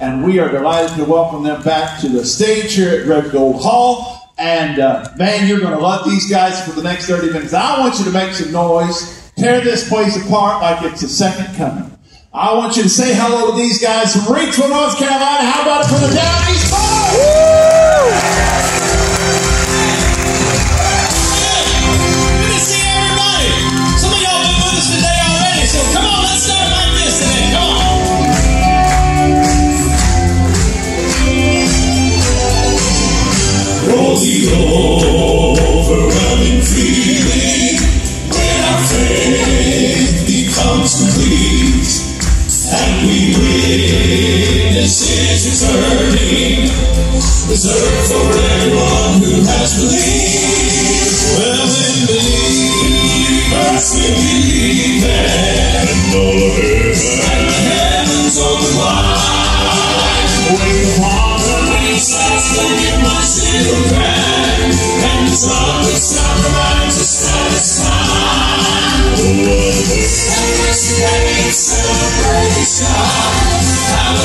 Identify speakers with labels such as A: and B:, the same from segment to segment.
A: and we are delighted to welcome them back to the stage here at Red Gold Hall. And uh, man, you're going to love these guys for the next 30 minutes. I want you to make some noise, tear this place apart like it's the second coming. I want you to say hello to these guys from Reidsville, North Carolina. How about it for the Down East Boys?
B: His returning, reserved for everyone who has believed. Well, when believers believe and know and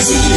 B: You.